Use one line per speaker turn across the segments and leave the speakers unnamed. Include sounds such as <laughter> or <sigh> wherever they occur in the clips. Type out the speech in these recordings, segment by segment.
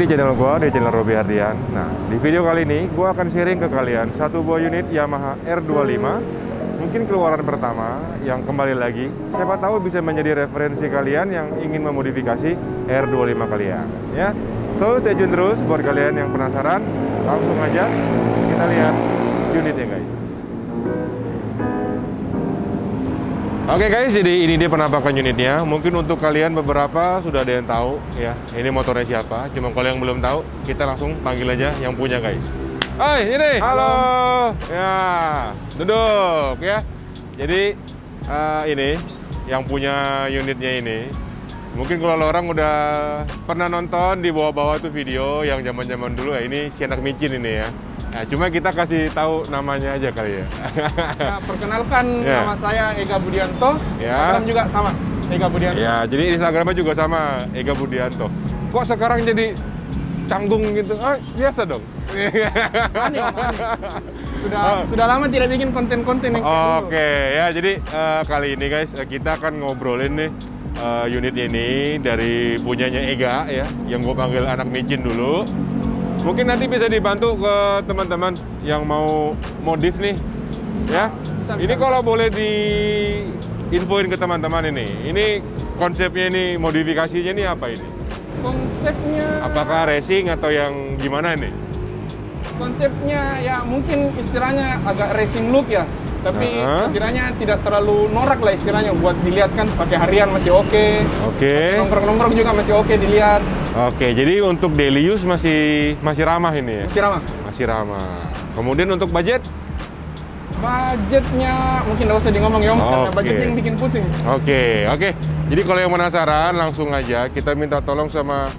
di channel gua, di channel Robi Hardian. Nah, di video kali ini gua akan sharing ke kalian satu buah unit Yamaha R25 mungkin keluaran pertama yang kembali lagi siapa tahu bisa menjadi referensi kalian yang ingin memodifikasi R25 kalian ya. So, stay tune terus buat kalian yang penasaran. Langsung aja kita lihat unitnya guys. Oke okay guys, jadi ini dia penampakan unitnya. Mungkin untuk kalian beberapa sudah ada yang tahu ya. Ini motornya siapa? Cuma kalau yang belum tahu, kita langsung panggil aja yang punya guys. Hai, ini. Halo. Ya, duduk ya. Jadi uh, ini yang punya unitnya ini. Mungkin kalau orang udah pernah nonton di bawah-bawah tuh video yang zaman-zaman dulu ya ini si anak micin ini ya. Nah, cuma kita kasih tahu namanya aja kali ya.
Nah, <laughs> perkenalkan ya. nama saya Ega Budianto. Ya. Instagram juga sama, Ega Budianto.
Ya, jadi Instagramnya juga sama, Ega Budianto. Kok sekarang jadi canggung gitu? Oh, biasa dong.
Aneh, Sudah oh. sudah lama tidak bikin konten-konten
yang Oke, okay. ya jadi uh, kali ini guys kita akan ngobrolin nih uh, unit ini dari punyanya Ega ya, yang gue panggil anak micin dulu. Mungkin nanti bisa dibantu ke teman-teman yang mau modif nih, ya. Bisa, ini bisa, kalau boleh di infoin ke teman-teman ini, ini konsepnya ini modifikasinya ini apa ini?
Konsepnya.
Apakah racing atau yang gimana ini?
Konsepnya ya mungkin istilahnya agak racing look ya tapi uh-huh. sekiranya tidak terlalu norak lah istilahnya buat dilihat kan pakai harian masih oke okay.
oke okay.
nomor-nomor juga masih oke okay dilihat
oke jadi untuk daily use masih masih ramah ini ya?
Masih ramah.
Masih ramah. Kemudian untuk budget?
Budgetnya mungkin nggak usah di ngomong ya om okay. karena budgetnya yang bikin pusing.
Oke okay, oke. Okay. jadi kalau yang penasaran langsung aja kita minta tolong sama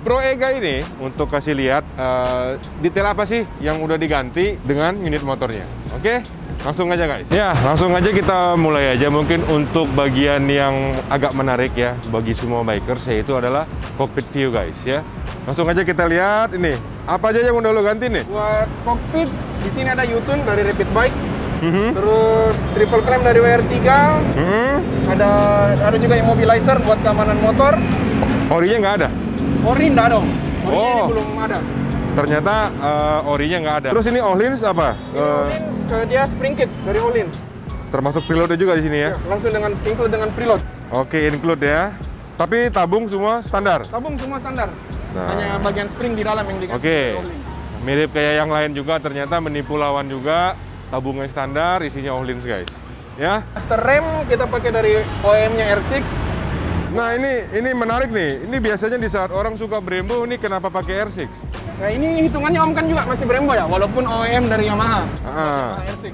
Pro Ega ini untuk kasih lihat uh, detail apa sih yang udah diganti dengan unit motornya. Oke, langsung aja guys. Ya, langsung aja kita mulai aja mungkin untuk bagian yang agak menarik ya bagi semua bikers yaitu adalah cockpit view guys ya. Langsung aja kita lihat ini. Apa aja yang udah lo ganti nih?
Buat cockpit di sini ada U-Tune dari Rapid Bike. Mm -hmm. Terus triple clamp dari WR3. Mm -hmm. Ada ada juga immobilizer buat keamanan motor.
Orinya nggak ada?
Ori enggak dong. Ori oh. ini belum ada.
Ternyata uh, orinya nggak ada. Terus ini Ohlins apa?
uh, uh, dia spring kit dari Ohlins.
Termasuk preload juga di sini ya? ya?
Langsung dengan include dengan preload.
Oke, okay, include ya. Tapi tabung semua standar?
Tabung semua standar. Nah. Hanya bagian spring di dalam yang diganti
Oke. Okay. Mirip kayak yang lain juga, ternyata menipu lawan juga. Tabungnya standar, isinya Ohlins guys. Ya.
Master rem kita pakai dari OEM-nya R6
Nah ini ini menarik nih. Ini biasanya di saat orang suka Brembo, ini kenapa pakai R6?
Nah ini hitungannya Om kan juga masih Brembo ya, walaupun OEM dari Yamaha.
Ah. R6.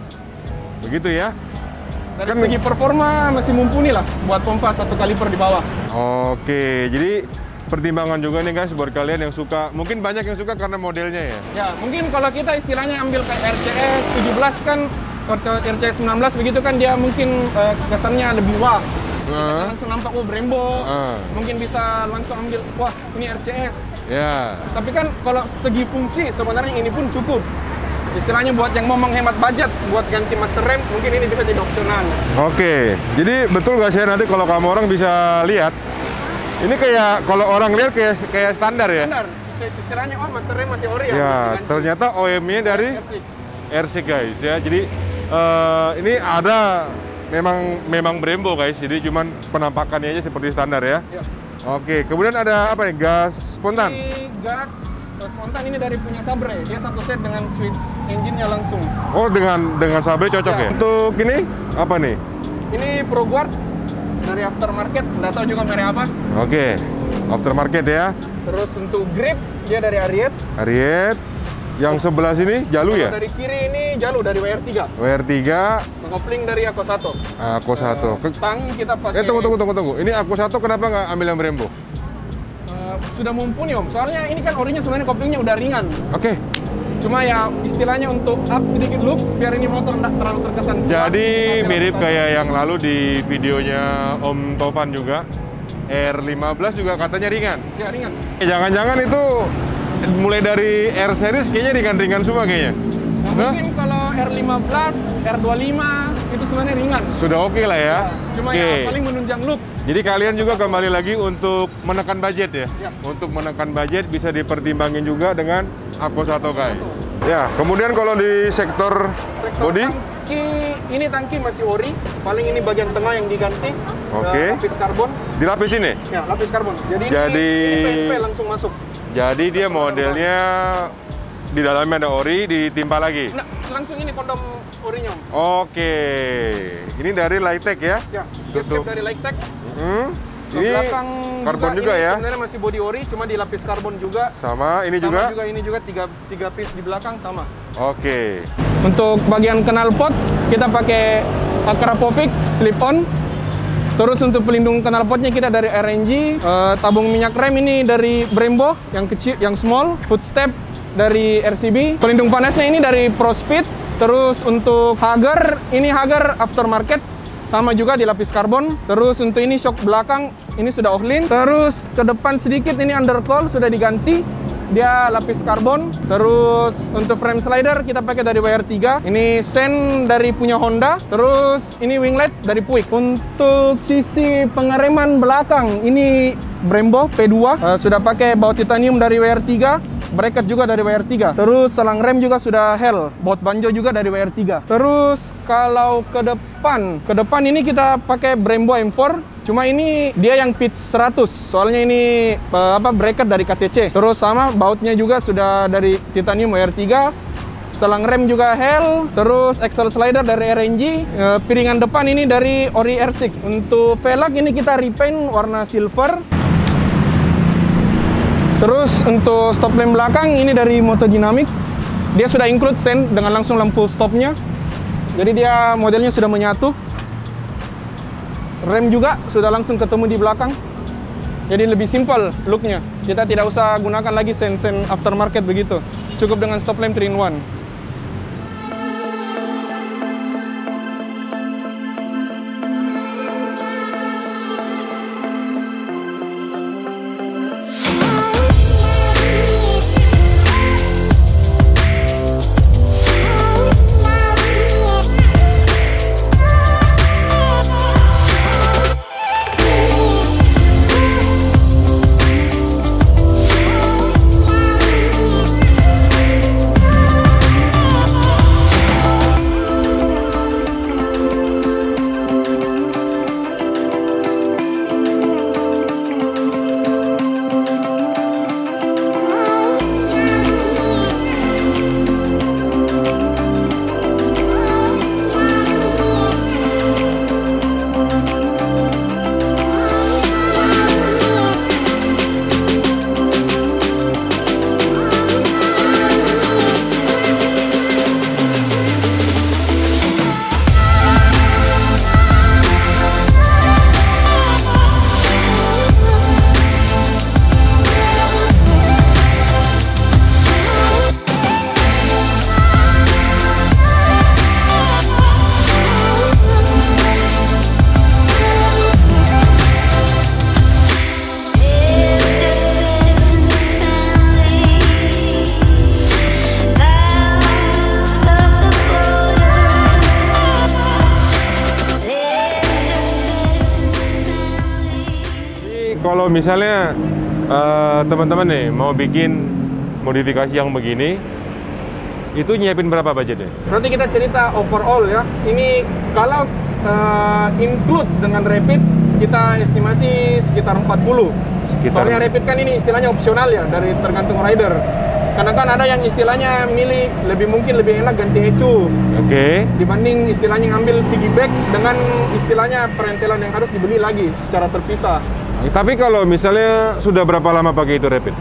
Begitu ya?
Dari kan, segi performa masih mumpuni lah buat pompa satu kaliper di bawah.
Oke, jadi pertimbangan juga nih guys buat kalian yang suka mungkin banyak yang suka karena modelnya ya
ya mungkin kalau kita istilahnya ambil kayak RCS 17 kan atau RCS 19 begitu kan dia mungkin uh, kesannya lebih wah uh. langsung nampak oh Brembo uh. mungkin bisa langsung ambil wah ini RCS
ya yeah.
tapi kan kalau segi fungsi sebenarnya ini pun cukup istilahnya buat yang mau menghemat budget buat ganti master rem mungkin ini bisa jadi opsional
oke okay. jadi betul gak sih nanti kalau kamu orang bisa lihat ini kayak kalau orang lihat kayak kayak standar ya
standar istilahnya oh master rem masih ori
ya, ya ternyata OEM-nya dari R6. R6 guys ya jadi uh, ini ada memang memang Brembo guys, jadi cuman penampakannya aja seperti standar ya. ya. Oke, kemudian ada apa nih? Gas spontan?
Ini gas spontan ini dari punya Sabre, dia satu set dengan switch engine-nya langsung.
Oh, dengan dengan Sabre cocok ya? ya? Untuk ini apa nih?
Ini Pro Guard dari aftermarket, nggak tahu juga merek apa.
Oke, aftermarket ya.
Terus untuk grip dia dari Ariet.
Ariet. Yang sebelah sini Jalu ya?
Dari kiri ini Jalu dari WR3.
WR3.
Kopling dari Ako 1.
Ako 1. Uh,
stang kita pakai.
Eh tunggu tunggu tunggu tunggu. Ini Ako 1 kenapa nggak ambil yang Brembo?
Uh, sudah mumpuni Om. Soalnya ini kan orinya sebenarnya koplingnya udah ringan.
Oke. Okay.
Cuma ya istilahnya untuk up sedikit look biar ini motor tidak terlalu terkesan.
Jadi mirip kayak yang lalu di videonya Om Tovan juga. R15 juga katanya ringan.
Ya ringan.
Jangan-jangan itu mulai dari R series kayaknya ringan-ringan semua kayaknya.
Nah, mungkin kalau R15, R25 itu sebenarnya ringan.
Sudah oke okay lah ya.
Cuma okay. ya paling menunjang looks.
Jadi kalian juga kembali lagi untuk menekan budget ya. ya. Untuk menekan budget bisa dipertimbangin juga dengan Aqua Sato guys. Ya, kemudian kalau di sektor, sektor body
tangki ini tangki masih ori, paling ini bagian tengah yang diganti.
Oke. Okay.
Lapis karbon.
Dilapis ini?
Ya, lapis karbon. Jadi, Jadi ini, ini PNP langsung masuk.
Jadi dia modelnya di dalamnya ada ori ditimpa lagi.
Nah, langsung ini kondom orinya.
Oke. Ini dari Lightek ya?
Ya, Tutup. dari Lightek.
Hmm. Ini belakang karbon juga, juga
ini
ya?
Sebenarnya masih body ori, cuma dilapis karbon juga.
Sama, ini
sama
juga?
juga ini juga tiga, tiga piece di belakang sama.
Oke.
Untuk bagian knalpot kita pakai Akrapovic slip on. Terus untuk pelindung knalpotnya kita dari RNG, uh, eh, tabung minyak rem ini dari Brembo yang kecil, yang small, footstep dari RCB. Pelindung panasnya ini dari ProSpeed. Terus untuk Hager, ini Hager aftermarket sama juga dilapis karbon terus untuk ini shock belakang ini sudah offline terus ke depan sedikit ini undercoil sudah diganti dia lapis karbon terus untuk frame slider kita pakai dari WR3 ini sen dari punya Honda terus ini winglet dari Puig. Untuk sisi pengereman belakang ini Brembo P2 uh, sudah pakai baut titanium dari WR3 bracket juga dari WR3 terus selang rem juga sudah Hell baut banjo juga dari WR3 terus kalau ke depan ke depan ini kita pakai Brembo M4 Cuma ini dia yang pitch 100, soalnya ini uh, apa bracket dari KTC. Terus sama bautnya juga sudah dari titanium WR3. Selang rem juga Hell, terus axle slider dari RNG, uh, piringan depan ini dari Ori R6. Untuk velg ini kita repaint warna silver. Terus untuk stop lamp belakang ini dari Motodynamic. Dia sudah include sen dengan langsung lampu stopnya. Jadi dia modelnya sudah menyatu. Rem juga sudah langsung ketemu di belakang. Jadi lebih simpel looknya. Kita tidak usah gunakan lagi sen-sen aftermarket begitu. Cukup dengan stop lamp 3 in 1
misalnya uh, teman-teman nih mau bikin modifikasi yang begini, itu nyiapin berapa budgetnya?
Nanti kita cerita overall ya. Ini kalau uh, include dengan rapid kita estimasi sekitar 40. Sekitar... Soalnya rapid kan ini istilahnya opsional ya dari tergantung rider. Karena kan ada yang istilahnya milih lebih mungkin lebih enak ganti ECU.
Oke. Okay.
Dibanding istilahnya ngambil piggyback dengan istilahnya perentelan yang harus dibeli lagi secara terpisah.
Tapi kalau misalnya sudah berapa lama pakai itu rapid?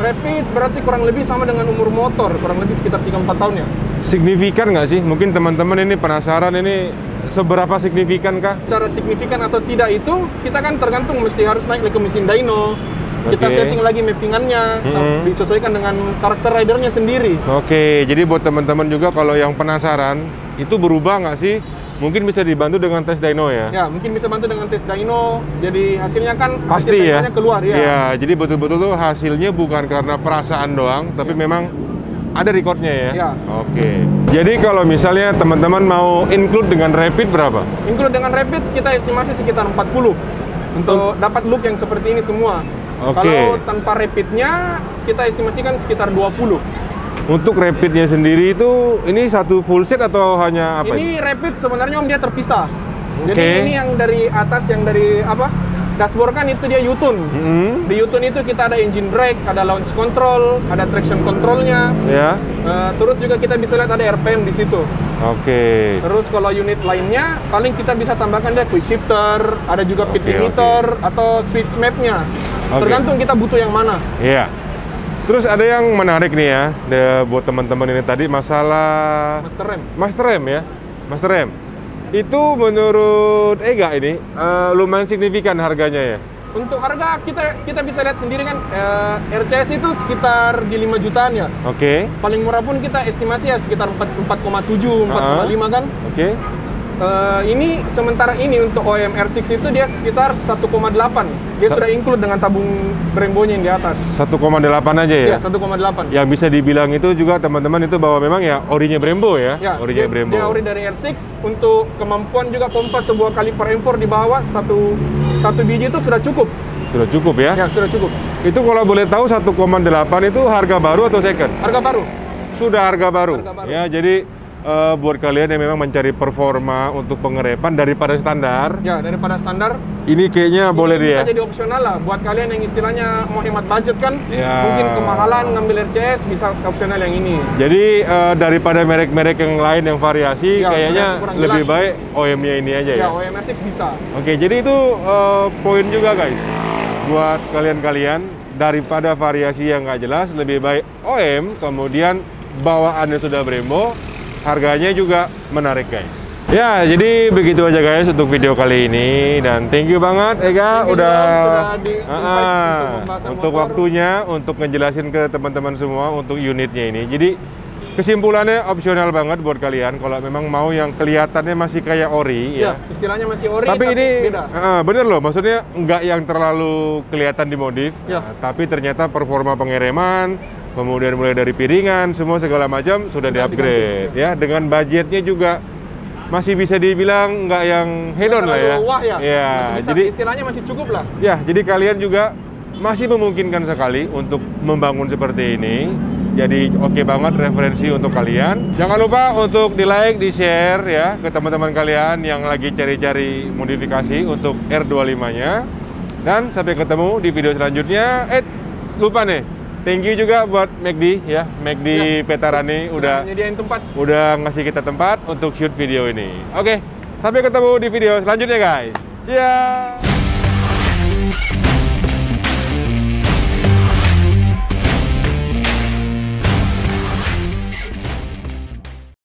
Rapid berarti kurang lebih sama dengan umur motor, kurang lebih sekitar 3-4 tahun ya.
Signifikan nggak sih? Mungkin teman-teman ini penasaran ini seberapa signifikan kah?
Cara signifikan atau tidak itu kita kan tergantung mesti harus naik ke mesin dyno. Okay. Kita setting lagi mappingannya, hmm. disesuaikan dengan karakter ridernya sendiri.
Oke, okay, jadi buat teman-teman juga kalau yang penasaran, itu berubah nggak sih Mungkin bisa dibantu dengan tes dyno ya?
Ya, mungkin bisa bantu dengan tes dyno. Jadi hasilnya kan
pasti
hasil ya keluar ya.
Iya, jadi betul-betul tuh hasilnya bukan karena perasaan doang, tapi ya. memang ada recordnya ya?
Ya.
Oke. Jadi kalau misalnya teman-teman mau include dengan rapid berapa?
Include dengan rapid kita estimasi sekitar 40 untuk dapat look yang seperti ini semua.
Oke.
Kalau tanpa rapidnya kita estimasikan sekitar 20.
Untuk rapidnya sendiri itu ini satu full set atau hanya apa?
Ini rapid sebenarnya om dia terpisah. Jadi
Oke.
ini yang dari atas yang dari apa? Dashboard kan itu dia U-tune.
Hmm,
Di U-tune itu kita ada engine brake, ada launch control, ada traction controlnya.
ya.
Eh, terus juga kita bisa lihat ada RPM di situ.
Oke.
Terus kalau unit lainnya paling kita bisa tambahkan dia quick shifter, ada juga pit
Oke,
limiter atau switch map-nya.
Oke.
Tergantung kita butuh yang mana.
Iya. Terus ada yang menarik nih ya, de- buat teman-teman ini tadi masalah
Master rem.
master rem ya, master rem. Itu menurut Ega ini eh, lumayan signifikan harganya ya.
Untuk harga kita kita bisa lihat sendiri kan eh, RCS itu sekitar di 5 jutaan ya.
Oke,
Paling murah pun kita estimasi ya sekitar 4 4,7, 4,5 kan.
oke,
Eh, ini sementara ini untuk OEM R6 itu dia sekitar 1,8. Dia
Sa-
sudah include dengan tabung Brembo-nya yang di atas.
1,8 aja ya.
Iya, 1,8.
Yang bisa dibilang itu juga teman-teman itu bahwa memang ya orinya Brembo ya,
Ya,
orinya
dia,
Brembo.
dia ori dari R6 untuk kemampuan juga pompa sebuah kaliper M4 di bawah satu satu biji itu sudah cukup.
Sudah cukup ya.
Ya, sudah cukup.
Itu kalau boleh tahu 1,8 itu harga baru atau second?
Harga baru.
Sudah harga baru.
Harga baru.
Ya, jadi eh, buat kalian yang memang mencari performa untuk pengerepan daripada standar,
Ya, daripada standar
ini kayaknya boleh
ini
dia.
bisa jadi opsional lah buat kalian yang istilahnya mau hemat budget kan.
Ya.
Mungkin kemahalan ngambil RCS bisa opsional yang ini.
Jadi eh, daripada merek-merek yang lain yang variasi,
Ya,
kayaknya lebih
jelas.
baik OEM-nya ini aja ya.
Ya, OEM R6 bisa.
Oke, jadi itu eh, poin juga guys buat kalian-kalian daripada variasi yang nggak jelas lebih baik OEM kemudian bawaannya sudah Brembo harganya juga menarik guys. Ya, jadi begitu aja guys untuk video kali ini dan thank you banget Ega
Thank
udah
di-
Ah, ah,
untuk
untuk waktunya untuk ngejelasin ke teman-teman semua untuk unitnya ini. Jadi kesimpulannya opsional banget buat kalian kalau memang mau yang kelihatannya masih kayak ori
Ya, istilahnya masih ori
tapi, ini
beda.
ah, bener loh, maksudnya nggak yang terlalu kelihatan dimodif,
Ya.
Nah, tapi ternyata performa pengereman, kemudian mulai dari piringan, semua segala macam sudah di-upgrade ya. Dengan budgetnya juga masih bisa dibilang nggak yang hedon lah ya.
Wah ya. Masih bisa,
jadi
istilahnya masih cukup lah.
ya, jadi kalian juga masih memungkinkan sekali untuk membangun seperti ini. Jadi oke banget referensi untuk kalian. Jangan lupa untuk di like, di share ya ke teman-teman kalian yang lagi cari-cari modifikasi untuk R25-nya. Dan sampai ketemu di video selanjutnya. Eh, lupa nih. Thank you juga buat McD ya, McD
Ya.
Petarani udah
nyediain tempat.
udah ngasih kita tempat untuk shoot video ini. Oke, sampai ketemu di video selanjutnya guys. Ciao.